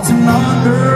Baltimore.